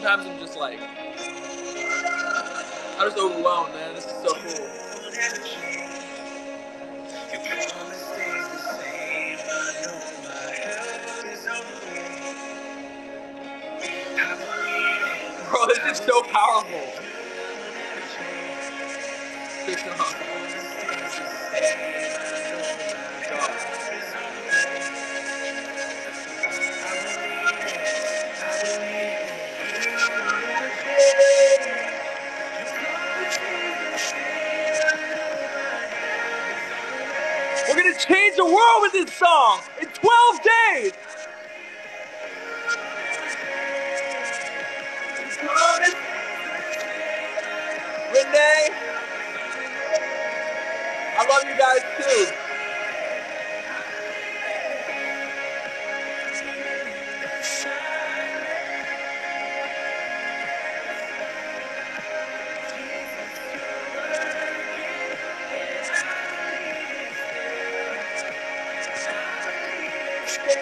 Sometimes I'm just like, I'm just overwhelmed, man. This is so cool. Bro, this is so powerful. Good We're gonna change the world with this song in 12 days. Renee, I love you guys too. Even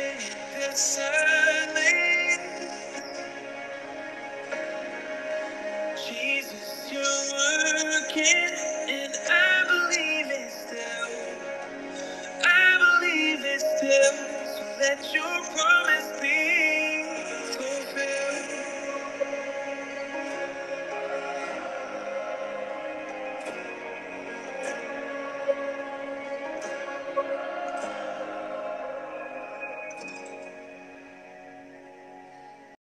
in the silence, you're working, and I believe it still. I believe. So let your